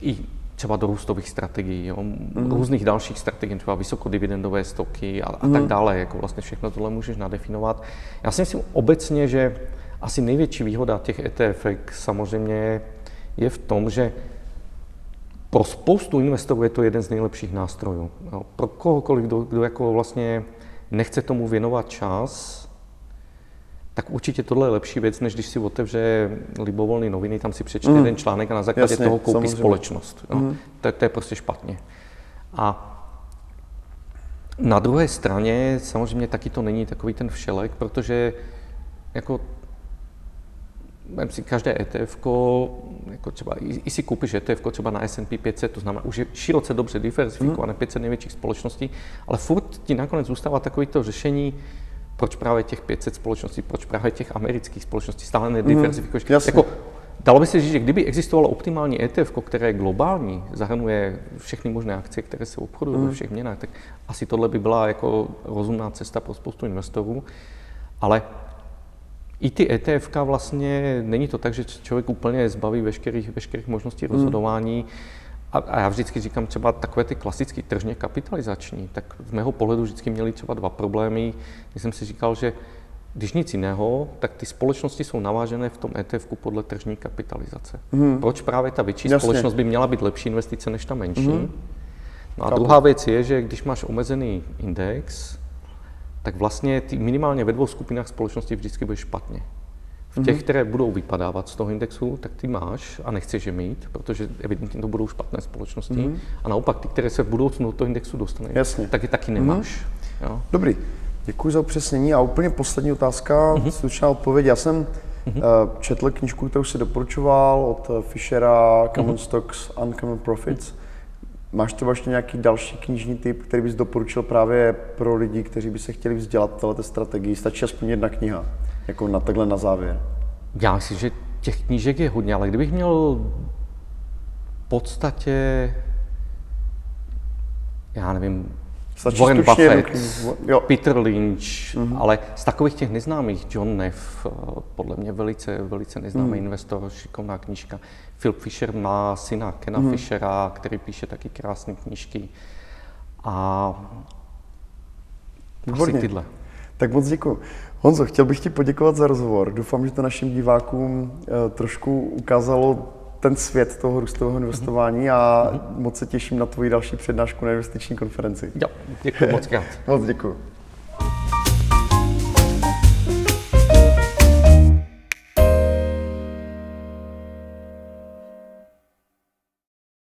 I třeba do růstových strategií, jo, mm. různých dalších strategií, třeba vysokodividendové stoky a, a mm. tak mhm. dále. Jako vlastně všechno tohle můžeš nadefinovat. Já si myslím obecně, že asi největší výhoda těch ETF samozřejmě je v tom, že pro spoustu investorů je to jeden z nejlepších nástrojů. Jo. Pro kohokoliv, kdo, kdo jako vlastně nechce tomu věnovat čas, tak určitě tohle je lepší věc, než když si otevře libovolný noviny, tam si přečte mm. jeden článek a na základě Jasně, toho koupí samozřejmě. společnost. No, mm. to, to je prostě špatně. A na druhé straně samozřejmě taky to není takový ten všelek, protože jako Vem si každé ETF, jako třeba, i, i si koupíš ETF třeba na S&P 500, to znamená už je široce dobře diversifikované, mm. 500 největších společností, ale furt ti nakonec zůstává takový to řešení, proč právě těch 500 společností, proč právě těch amerických společností stále nediverzifikuješ. Mm, jako, dalo by se říct, že kdyby existovalo optimální ETF, které je globální, zahrnuje všechny možné akcie, které se obchodují mm. ve všech měnách, tak asi tohle by byla jako rozumná cesta pro spoustu investorů. Ale i ty ETF vlastně není to tak, že člověk úplně zbaví veškerých, veškerých možností mm. rozhodování. Mm a, a já vždycky říkám třeba takové ty klasické tržně kapitalizační, tak z mého pohledu vždycky měli třeba dva problémy, kdy jsem si říkal, že když nic jiného, tak ty společnosti jsou navážené v tom ETF podle tržní kapitalizace. Hmm. Proč právě ta větší Jasně. společnost by měla být lepší investice než ta menší? Hmm. No a Chápu. druhá věc je, že když máš omezený index, tak vlastně ty minimálně ve dvou skupinách společností vždycky budeš špatně. V těch, mm-hmm. které budou vypadávat z toho indexu, tak ty máš a nechceš je mít, protože evidentně to budou špatné společnosti. Mm-hmm. A naopak, ty, které se v budoucnu do toho indexu dostanou, Jasně. tak je taky nemáš. Mm-hmm. Jo? Dobrý, děkuji za upřesnění. A úplně poslední otázka, mm-hmm. slušná odpověď. Já jsem mm-hmm. četl knižku, kterou si doporučoval od eh, Fishera, Common mm-hmm. Stocks, Uncommon Profits. Mm-hmm. Máš třeba ještě nějaký další knižní typ, který bys doporučil právě pro lidi, kteří by se chtěli vzdělat této strategii? Stačí aspoň jedna kniha, jako na takhle na závěr. Já myslím, že těch knížek je hodně, ale kdybych měl v podstatě, já nevím, Stačí Warren Buffett, jo. Peter Lynch, mm-hmm. ale z takových těch neznámých, John Neff, eh, podle mě velice, velice neznámý mm. investor, šikovná knížka. Phil Fisher má syna Kena mm. Fishera, který píše taky krásné knížky. A Výborně. asi tyhle. Tak moc děkuji. Honzo, chtěl bych ti poděkovat za rozhovor. Doufám, že to našim divákům eh, trošku ukázalo ten svět toho růstového investování a mm-hmm. moc se těším na tvoji další přednášku na investiční konferenci. Jo, děkuji moc krát. moc děkuji.